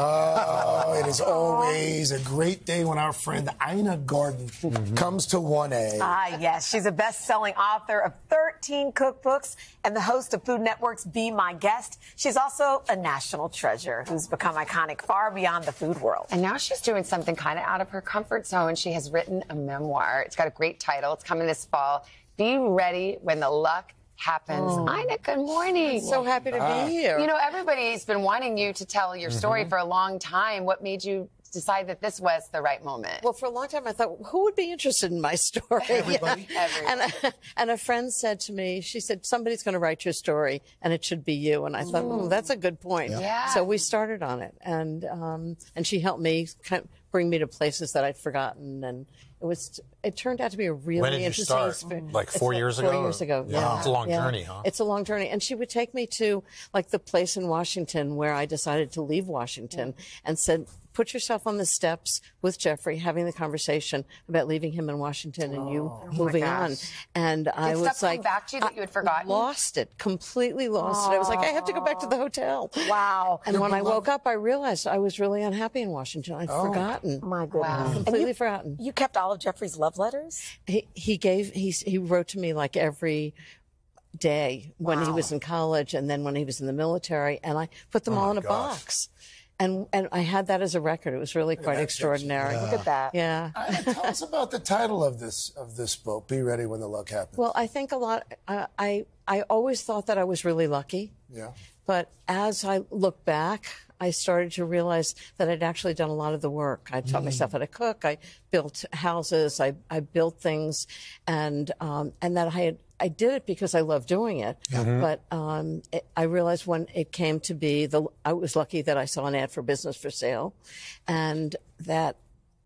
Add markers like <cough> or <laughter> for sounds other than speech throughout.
Oh, it is always a great day when our friend Ina Garten comes to 1A. Ah, yes. She's a best selling author of 13 cookbooks and the host of Food Network's Be My Guest. She's also a national treasure who's become iconic far beyond the food world. And now she's doing something kind of out of her comfort zone. She has written a memoir. It's got a great title. It's coming this fall. Be ready when the luck happens. Ina, good morning. So happy to be here. You know, everybody's been wanting you to tell your story for a long time. What made you decide that this was the right moment? well, for a long time, I thought, who would be interested in my <laughs> story? <laughs> Everybody. <laughs> and, and a friend said to me, she said, somebody's going to write your story, and it should be you. And I thought, oh, that's a good point. Yeah. So we started on it, and um, and she helped me kind of bring me to places that I'd forgotten, and it was it turned out to be a really When did you interesting start? experience. Like four It's years four ago, years ago. Yeah. Yeah, It's a long Yeah. journey, huh? It's a long journey, and she would take me to like the place in Washington where I decided to leave Washington, and said, "Put yourself on the steps with Jeffrey, having the conversation about leaving him in Washington and you oh, oh moving on." gosh. And I was like, back to you that you had forgotten? Lost it completely, lost it. I was like, I have to go back to the hotel. Wow. And when I woke up, I realized I was really unhappy in Washington. I'd oh, forgotten. My goodness. Wow. Completely forgotten. You kept all of Jeffrey's love letters? He, he gave he he wrote to me like every day when he was in college and then when he was in the military and I put them all in a box. And and I had that as a record. It was really quite extraordinary. Look at that. Yeah. Ina, tell us about the title of this of this book. Be ready when the luck happens. Well, I think a lot. Uh, I I always thought that I was really lucky. yeah. But as I look back, I started to realize that I'd actually done a lot of the work. I taught myself how to cook. I built houses. I, I built things, and um, and that I had I did it because I love doing it. But um, it, I realized when it came to be the I was lucky that I saw an ad for business for sale, and that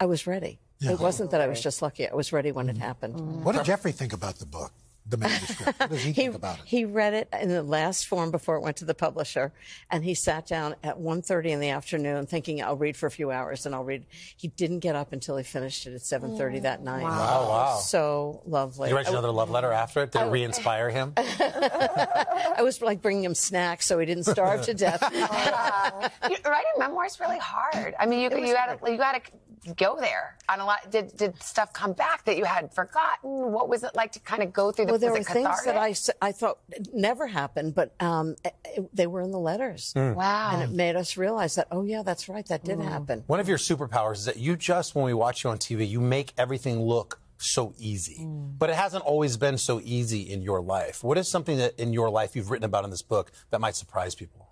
I was ready. It wasn't that I was just lucky. I was ready when it happened. What did Jeffrey think about the book, the manuscript? What does <laughs> he think about it? He read it in the last form before it went to the publisher, and he sat down at 1.30 in the afternoon thinking, I'll read for a few hours, and I'll read. He didn't get up until he finished it at 7.30 that night. Oh, wow. So lovely. You write another love letter after it to re-inspire him? <laughs> I was like bringing him snacks so he didn't starve to death. <laughs> You- writing memoirs really hard. I mean, you you had to, you got to go there on a lot. Did did stuff come back that you had forgotten? What was it like to kind of go through the? well, there were it things that I, cathartic? s- I thought never happened, but um, it- it- they were in the letters. Hmm. Wow. And it made us realize that, oh, yeah, that's right, that did hmm. happen. One of your superpowers is that you just, when we watch you on TV, you make everything look so easy. Hmm. But it hasn't always been so easy in your life. What is something that in your life you've written about in this book that might surprise people?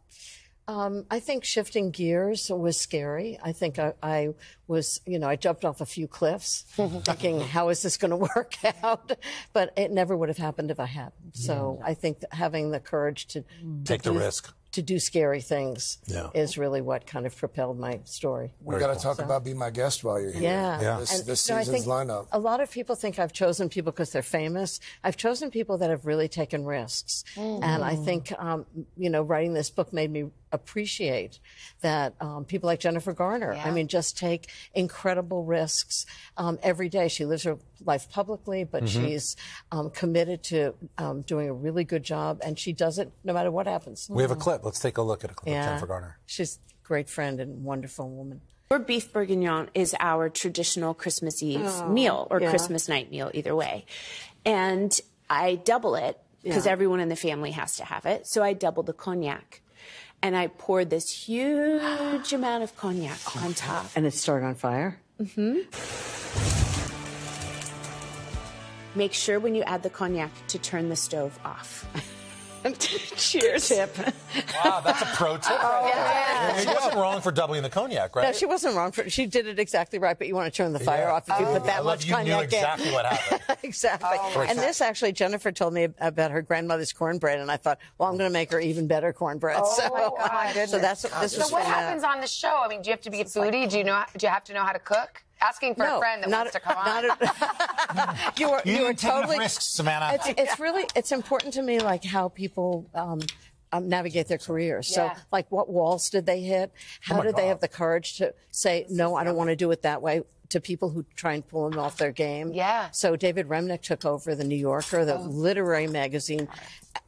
Um, I think shifting gears was scary. I think I, I was, you know, I jumped off a few cliffs <laughs> thinking, how is this going <laughs> to work out? But it never would have happened if I hadn't. So I think that having the courage to Take the do- risk. To do scary things Yeah. is really what kind of propelled my story. We got to talk about Be My Guest while you're here. Yeah. Yeah. This, And, this you know, I season's think lineup. A lot of people think I've chosen people because they're famous. I've chosen people that have really taken risks. And I think, um, you know, writing this book made me appreciate that um, people like Jennifer Garner, I mean, just take incredible risks um, every day. She lives her life publicly, but she's um, committed to um, doing a really good job, and she does it no matter what happens. We have a clip. Let's take a look at a clip Yeah. of Jennifer Garner. She's a great friend and wonderful woman. Our beef bourguignon is our traditional Christmas Eve meal or yeah. Christmas night meal, either way. And I double it because Yeah. everyone in the family has to have it. So I double the cognac. And I poured this huge amount of cognac on top. And it started on fire. Mm-hmm. Make sure when you add the cognac to turn the stove off. <laughs> <laughs> Cheers. Tip. Wow, that's a pro tip. right oh, there. She wasn't wrong for doubling the cognac, right? No, she wasn't wrong. For, she did it exactly right, but you want to turn the fire Yeah. off if you Oh, put that I love much you knew cognac exactly in. what happened. <laughs> exactly. Oh, and this actually, Jennifer told me about her grandmother's cornbread, and I thought, well, I'm going to make her even better cornbread. Oh so, Oh, my so that's this So was what from that. happens on the show? I mean, do you have to be a foodie? Do you know? Do you have to know how to cook? Asking for no, a friend that not, wants to come not on. at- <laughs> you were You, you were didn't take enough totally risks, Savannah. it's, it's really it's important to me like how people um, um, navigate their careers. So Yeah. like what walls did they hit? How my did they have the courage to say no? I don't want to do it that way. To people who try and pull them off their game. Yeah. So David Remnick took over the New Yorker, the literary magazine.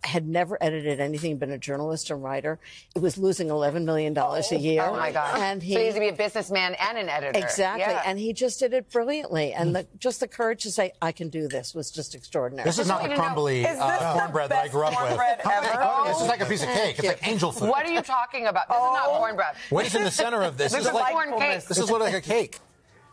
Had never edited anything, been a journalist and writer. It was losing $11 million a year. Oh my God. And he, so he has to be a businessman and an editor. Exactly. Yeah. And he just did it brilliantly. And the, just the courage to say, I can do this was just extraordinary. This is not want the you to know, crumbly Is this uh, cornbread that I grew up with. cornbread? This is like a piece of cake. It's like angel food. what are you talking about? This is not cornbread. What is in the center of this? This This is is like corn cake. this is what like a cake.